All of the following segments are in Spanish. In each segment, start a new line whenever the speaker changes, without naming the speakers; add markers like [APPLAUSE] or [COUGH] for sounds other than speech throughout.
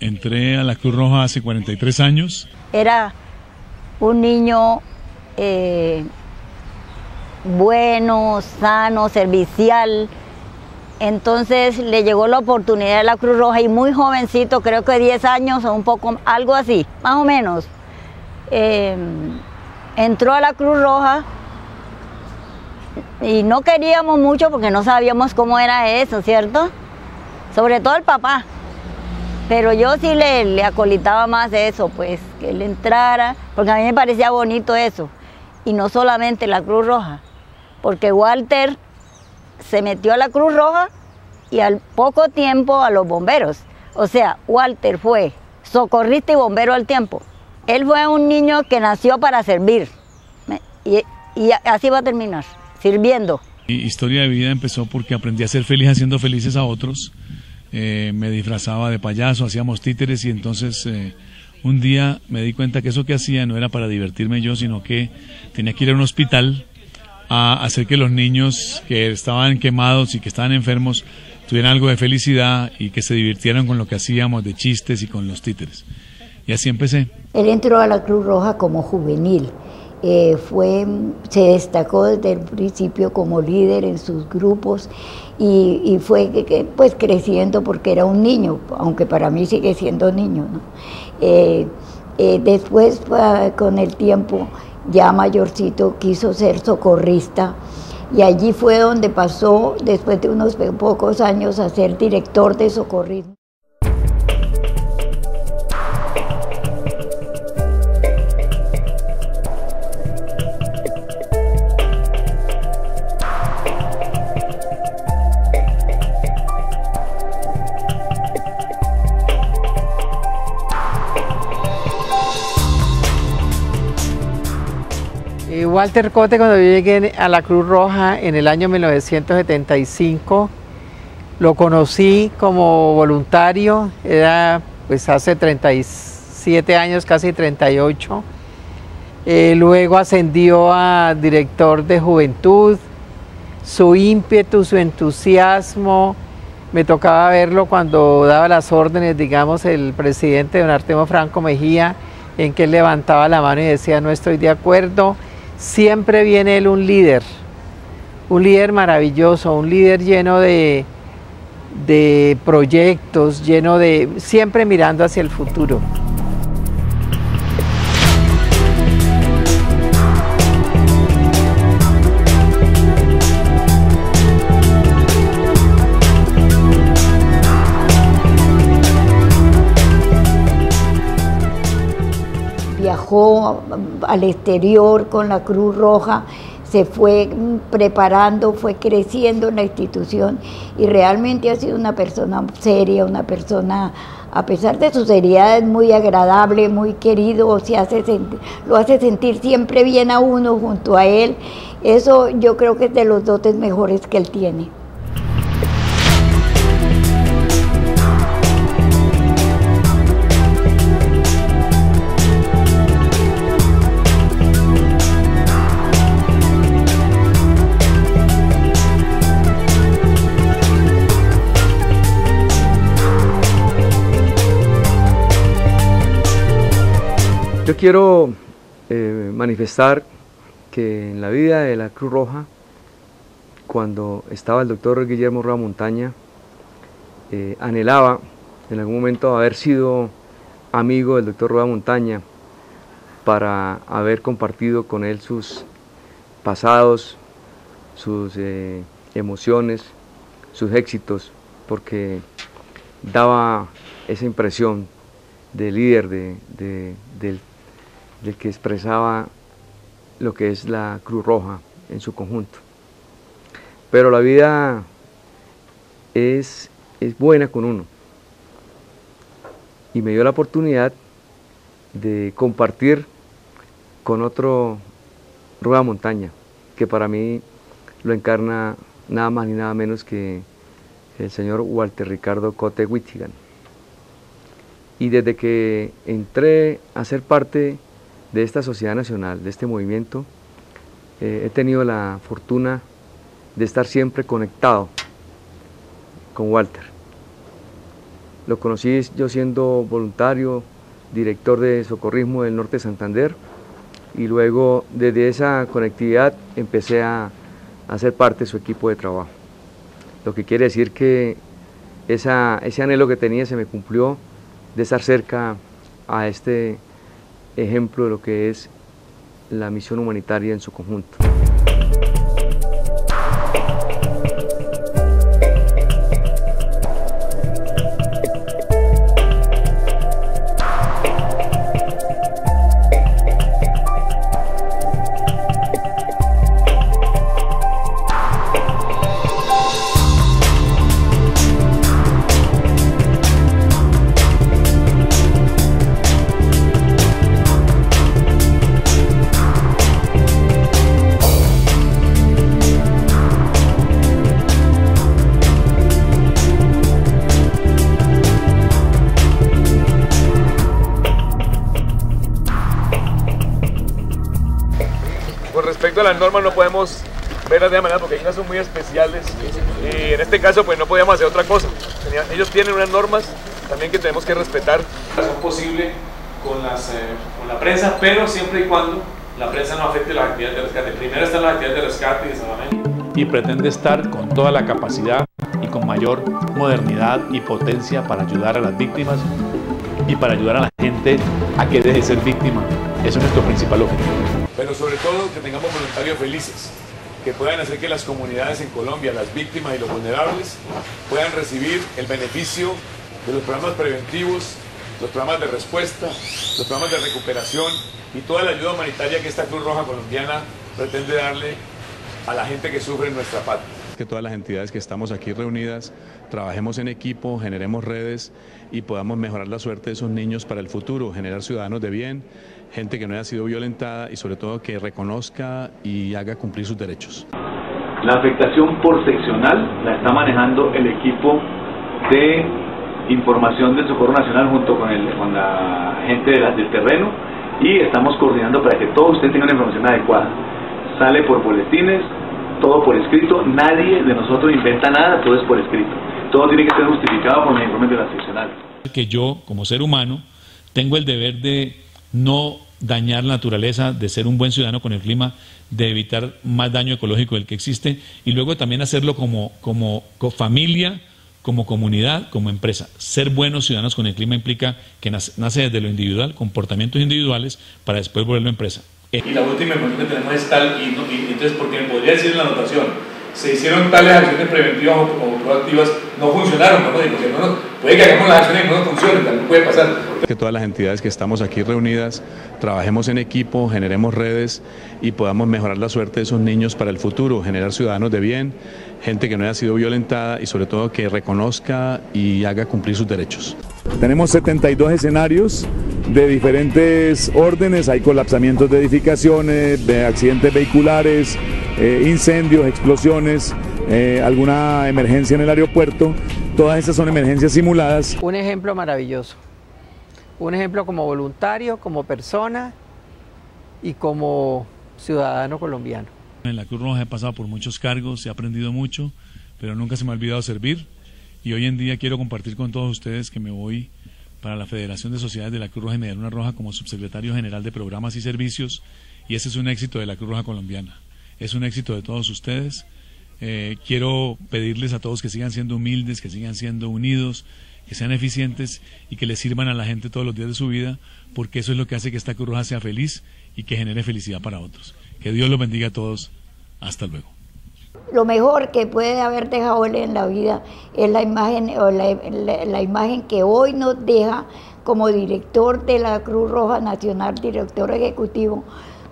entré a la Cruz Roja hace 43 años.
Era un niño eh, bueno, sano, servicial. Entonces le llegó la oportunidad de la Cruz Roja y muy jovencito, creo que 10 años o un poco, algo así, más o menos. Eh, entró a la Cruz Roja y no queríamos mucho porque no sabíamos cómo era eso, ¿cierto? Sobre todo el papá. Pero yo sí le, le acolitaba más eso, pues, que él entrara, porque a mí me parecía bonito eso. Y no solamente la Cruz Roja, porque Walter se metió a la Cruz Roja y al poco tiempo a los bomberos. O sea, Walter fue socorrista y bombero al tiempo. Él fue un niño que nació para servir. Y, y así va a terminar, sirviendo.
Mi historia de vida empezó porque aprendí a ser feliz haciendo felices a otros. Eh, me disfrazaba de payaso, hacíamos títeres y entonces eh, un día me di cuenta que eso que hacía no era para divertirme yo, sino que tenía que ir a un hospital a hacer que los niños que estaban quemados y que estaban enfermos tuvieran algo de felicidad y que se divirtieran con lo que hacíamos de chistes y con los títeres. Y así empecé.
Él entró a la Cruz Roja como juvenil. Eh, fue, se destacó desde el principio como líder en sus grupos y, fue pues creciendo porque era un niño, aunque para mí sigue siendo niño. Eh, eh, después, con el tiempo, ya mayorcito, quiso ser socorrista y allí fue donde pasó, después de unos pocos años, a ser director de socorrismo.
Walter Cote, cuando yo llegué a la Cruz Roja en el año 1975, lo conocí como voluntario, era pues hace 37 años, casi 38. Eh, luego ascendió a director de juventud, su ímpetu, su entusiasmo, me tocaba verlo cuando daba las órdenes, digamos, el presidente don Artemo Franco Mejía, en que él levantaba la mano y decía no estoy de acuerdo, siempre viene él un líder, un líder maravilloso, un líder lleno de, de proyectos, lleno de, siempre mirando hacia el futuro.
Viajó al exterior con la Cruz Roja, se fue preparando, fue creciendo en la institución y realmente ha sido una persona seria, una persona, a pesar de su seriedad, es muy agradable, muy querido, se hace lo hace sentir siempre bien a uno junto a él. Eso yo creo que es de los dotes mejores que él tiene.
Yo quiero eh, manifestar que en la vida de la Cruz Roja, cuando estaba el doctor Guillermo Roa Montaña, eh, anhelaba en algún momento haber sido amigo del doctor Roa Montaña para haber compartido con él sus pasados, sus eh, emociones, sus éxitos, porque daba esa impresión de líder de, del del que expresaba lo que es la Cruz Roja en su conjunto. Pero la vida es, es buena con uno. Y me dio la oportunidad de compartir con otro Rueda Montaña, que para mí lo encarna nada más ni nada menos que el señor Walter Ricardo Cote Wittigan. Y desde que entré a ser parte de esta sociedad nacional, de este movimiento, eh, he tenido la fortuna de estar siempre conectado con Walter. Lo conocí yo siendo voluntario, director de socorrismo del norte de Santander y luego desde esa conectividad empecé a, a ser parte de su equipo de trabajo. Lo que quiere decir que ese anhelo que tenía se me cumplió de estar cerca a este ejemplo de lo que es la misión humanitaria en su conjunto.
Las normas no podemos verlas de manera porque hay unas son muy especiales y en este caso pues no podíamos hacer otra cosa. Ellos tienen unas normas también que tenemos que respetar.
Es posible con, las, eh, con la prensa, pero siempre y cuando la prensa no afecte las actividades de rescate. Primero están las actividades de rescate y de salvamento y pretende estar con toda la capacidad y con mayor modernidad y potencia para ayudar a las víctimas y para ayudar a la gente a que deje de ser víctima. Eso es nuestro principal objetivo.
Pero sobre todo que tengamos voluntarios felices, que puedan hacer que las comunidades en Colombia, las víctimas y los vulnerables, puedan recibir el beneficio de los programas preventivos, los programas de respuesta, los programas de recuperación y toda la ayuda humanitaria que esta Cruz Roja Colombiana pretende darle a la gente que sufre en nuestra patria
que todas las entidades que estamos aquí reunidas trabajemos en equipo, generemos redes y podamos mejorar la suerte de esos niños para el futuro, generar ciudadanos de bien, gente que no haya sido violentada y sobre todo que reconozca y haga cumplir sus derechos.
La afectación por seccional la está manejando el equipo de información del Socorro Nacional junto con, el, con la gente de del terreno y estamos coordinando para que todos ustedes tengan la información adecuada. Sale por boletines, todo por escrito, nadie de nosotros inventa nada, todo es por escrito. Todo tiene que ser justificado por los informes de la seccional.
Que yo, como ser humano, tengo el deber de no dañar la naturaleza, de ser un buen ciudadano con el clima, de evitar más daño ecológico del que existe y luego también hacerlo como, como, familia, como comunidad, como empresa. Ser buenos ciudadanos con el clima implica que nace, nace desde lo individual, comportamientos individuales, para después volverlo empresa.
Y la última información que tenemos es tal, y, entonces, porque me podría decir en la anotación, se hicieron tales acciones preventivas o, proactivas, no funcionaron, no, porque no, puede que hagamos las acciones y no funcionen, también puede pasar.
Que todas las entidades que estamos aquí reunidas trabajemos en equipo, generemos redes y podamos mejorar la suerte de esos niños para el futuro, generar ciudadanos de bien, gente que no haya sido violentada y sobre todo que reconozca y haga cumplir sus derechos.
Tenemos 72 escenarios de diferentes órdenes, hay colapsamientos de edificaciones, de accidentes vehiculares, eh, incendios, explosiones, eh, alguna emergencia en el aeropuerto, todas estas son emergencias simuladas.
Un ejemplo maravilloso, un ejemplo como voluntario, como persona y como ciudadano colombiano.
En la Cruz Roja he pasado por muchos cargos, he aprendido mucho, pero nunca se me ha olvidado servir y hoy en día quiero compartir con todos ustedes que me voy para la Federación de Sociedades de la Cruz Roja y Medialuna Roja como subsecretario general de Programas y Servicios y ese es un éxito de la Cruz Roja Colombiana. Es un éxito de todos ustedes. Eh, quiero pedirles a todos que sigan siendo humildes, que sigan siendo unidos, que sean eficientes y que les sirvan a la gente todos los días de su vida, porque eso es lo que hace que esta Cruz Roja sea feliz y que genere felicidad para otros. Que Dios los bendiga a todos. Hasta luego
lo mejor que puede haber dejado él en la vida es la imagen, o la, imagen que hoy nos deja como director de la Cruz Roja Nacional, director ejecutivo,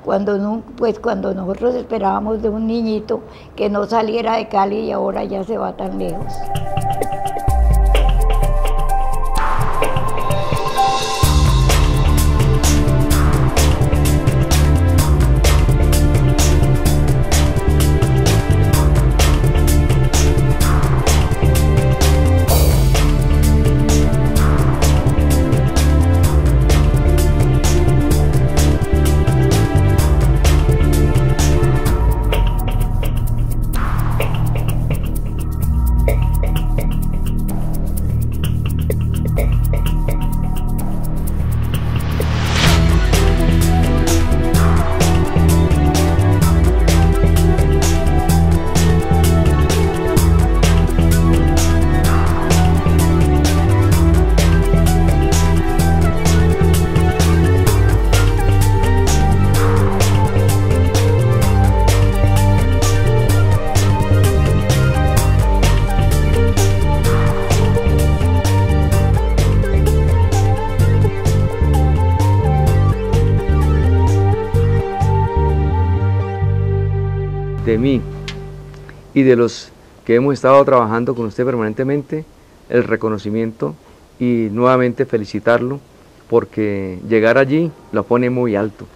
cuando, pues cuando nosotros esperábamos de un niñito que no saliera de Cali y ahora ya se va tan lejos.
Y de los que hemos estado trabajando con usted permanentemente, el reconocimiento y nuevamente felicitarlo porque llegar allí lo pone muy alto,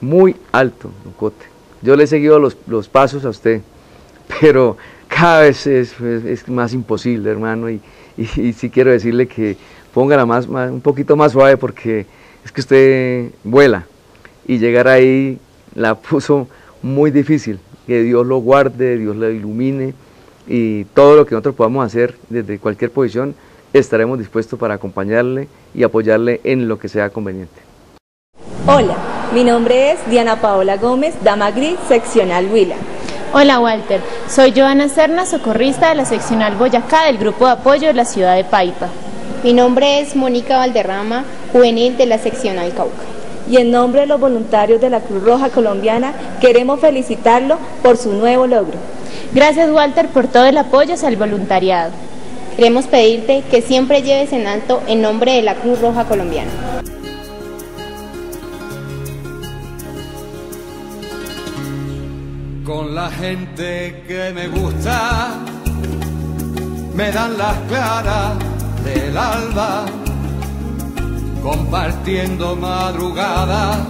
muy alto, don Cote. Yo le he seguido los, pasos a usted, [LAUGHS] pero cada vez es, más imposible, hermano, y, y, sí quiero decirle que póngala más, más, un poquito más suave porque es que usted vuela y llegar ahí la [LAUGHS] puso muy difícil. Que Dios lo guarde, Dios lo ilumine y todo lo que nosotros podamos hacer desde cualquier posición estaremos dispuestos para acompañarle y apoyarle en lo que sea conveniente.
Hola, mi nombre es Diana Paola Gómez, Dama Gris, seccional Huila.
Hola Walter, soy Joana Serna, socorrista de la seccional Boyacá del Grupo de Apoyo de la ciudad de Paipa.
Mi nombre es Mónica Valderrama, juvenil de la seccional Cauca.
Y en nombre de los voluntarios de la Cruz Roja Colombiana, queremos felicitarlo por su nuevo logro.
Gracias Walter por todo el apoyo al voluntariado.
Queremos pedirte que siempre lleves en alto en nombre de la Cruz Roja Colombiana.
Con la gente que me gusta, me dan las claras del alba, compartiendo madrugada,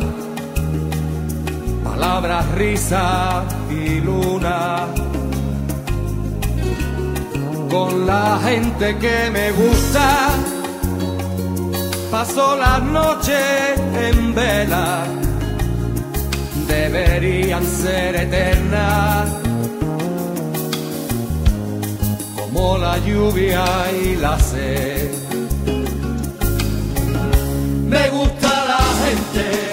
palabras, risa y luna con la gente que me gusta. Paso las noches en vela, deberían ser eternas, como la lluvia y la sed. gente.